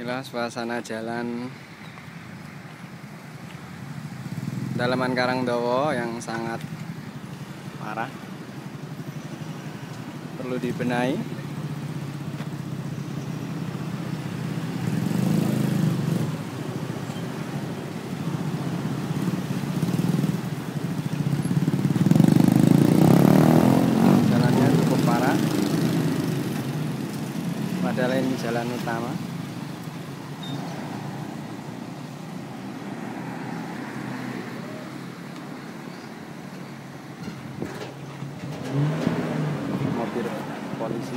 Inilah suasana jalan dalaman Karangdowo yang sangat parah. Perlu dibenahi. Jalannya cukup parah. Padahal ini jalan utama. Policy